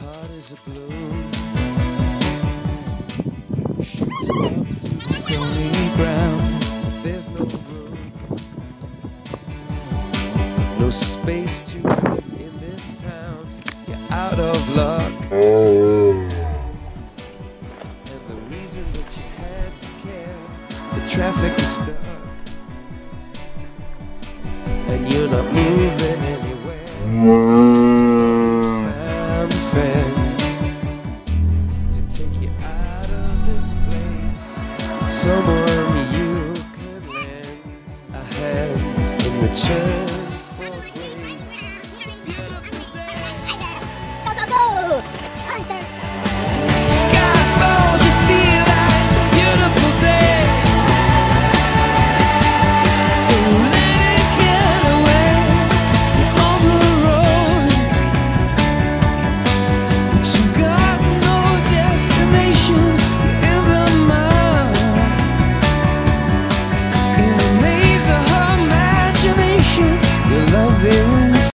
heart is a blue. Shoots out through the stony ground. There's no room, no space to put in this town. You're out of luck. And the reason that you had to care, the traffic is stuck. And you're not moving this place. Someone you could lend a hand in return.